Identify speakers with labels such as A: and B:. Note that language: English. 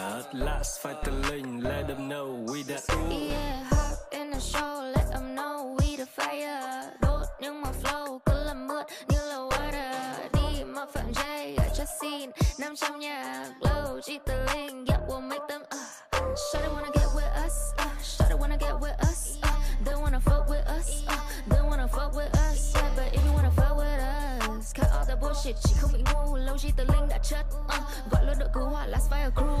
A: At last fight the lane, let them know we that ooh.
B: Yeah, hot in the show, let them know we the fire. Đốt nhưng mà flow cứ làm mướt như là water. Đi mà phạm J ở cho scene Nằm trong nhạc glow, chỉ tlinh, Yeah, we'll make them uh. Shawty wanna get with us, uh. Shawty wanna get with us, uh. They wanna fuck with us, uh. They wanna fuck with us, yeah But if you wanna fuck with us Cut all the bullshit, chỉ không bị ngu Lâu chỉ tlinh đã chất, uh. Gọi luôn đội cứu hỏa last fire crew.